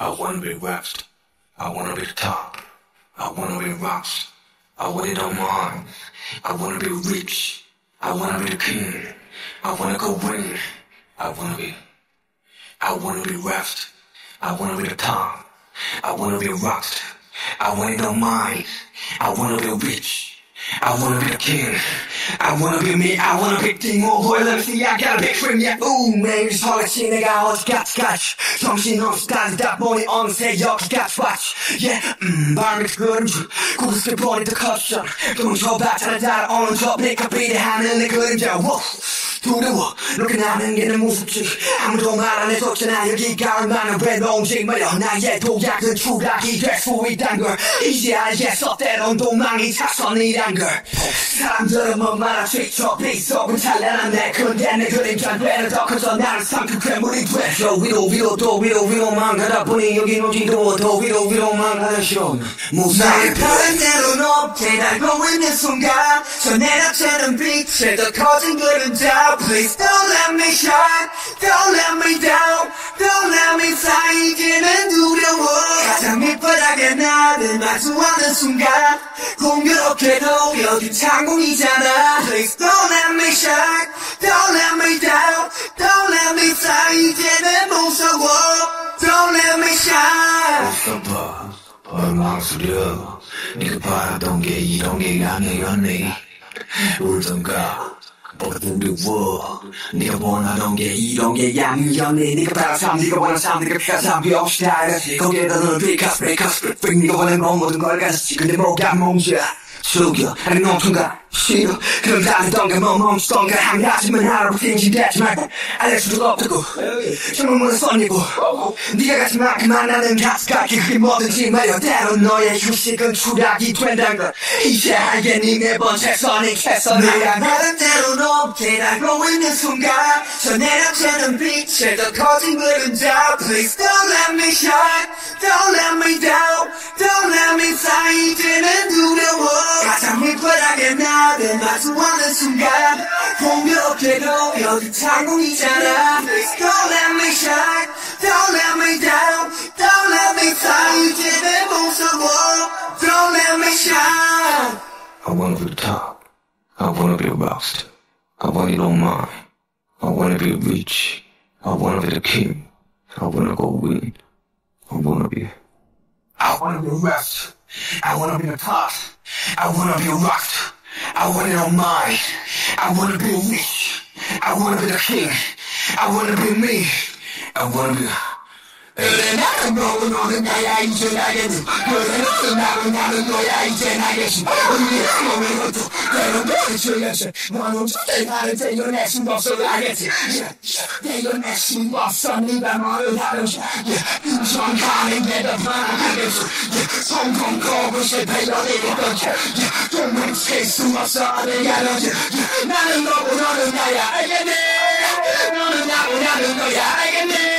I wanna be rapped. I wanna be top. I wanna be rocks. I want it on mine. I wanna be rich. I wanna be the king. I wanna go win. I wanna be. I wanna be rapped. I wanna be the top. I wanna be rocked. I want it on mine. I wanna be rich. I wanna be the king. I wanna be me. I wanna be king. Oh boy, let me see. I got a big dream. Yeah, ooh, man. 설레지 내가 어디까지 가지. 정신없이 달리다 보니 어느새 여기까지 왔지. Yeah, 음, 바람이 그림자. 구슬 보내도 컵션. 뭉쳐봤자 따라오는 저 빛과 비례하는 내 그림자. Whoa. 두려워. 이렇게 나는 게는 무섭지. 아무도 말 안 해줬잖아 여기가 얼마나 외로운지 말여 나의 도약은 추락이 될 수 있단 걸. 이제 알겠어. 때론 도망이 차선이란 걸. 사람들은 뭐 말할지 저 빛속은 찬란한 내 근데 내 그림자 되는 더 커져 나는 삼킬 괴물이 돼저 위로 위로 또 위로 위로만 가다 보니 여긴 어디로 더 위로 위로만 가는 쇼 무사히 다른 대로 높게 날고 있는 순간 저 내려치는 빛에 더 커진 그림자 Please don't let me shine Don't let me down Don't let me fly 이제는 두려워 가장 밑바닥에 나를 마주하는 순간 공교롭게도 여기 창공이잖아 Please don't let me shine Don't let me down Don't let me fly 이제는 무서워 Don't let me shine 웃어봐 얼망스려 네가 바라던 게 이런 게 아니었니 울던가 뭐가 두려워 네가 원하던 게 이런 게 아니었니? 네가 바란 삶 네가 원하는 삶 네가 피한 삶 비없이 다 이랬지. 거기에다 너는 비카스 브레이카스 브레이크 네가 원하는 건 모든 걸 가졌지. 근데 뭐가 문제야 죽여. 아니 멈춘가. 싫어. 그럼 다르던가. 뭐 멈추던가. 한 가지만 하라고 빙신대지 말고 수도 없다고. 문을 썬이고. 네가 같은 만큼만 나는 가스가기 그게 뭐든지 말여 때론 너의 휴식은 추락이 된다는 걸. 이제 알겠니 매번 최선이 최선이야 내가 나름대로 높게 날고 있는 순간. 저 내려치는 빛에 더 커진 그림자. Please don't let me shine. Don't let me down. Don't let me fly 마주하는 순간 공교롭게도 여기 창공이잖아 Please don't let me shine Don't let me down Don't let me fly 이제는 무서워 Don't let me shine I wanna be the top I wanna be a rockstar I want it on mine I wanna be rich I wanna be the king I wanna go win I wanna be I wanna be rest I wanna be the top I wanna be rocked I want it on mine. I wanna be rich I wanna be the king. I wanna be me. I wanna be Öğrenemem doğun onu daya içine geçin Görünürsün davrananın doya içine geçin Uyuyorum o minutu Görün bu üçü yaşı Manumcu tekrar teyyon etsin dostlar geçin Teyyon etsin bassanı ben ağırlarım Son kalinde de bana geçin Son kon kovuşu peyyon edip öke Dönmek sesin basarı gel öke Nanın doğun onu daya geçin Nanın doğun onu daya geçin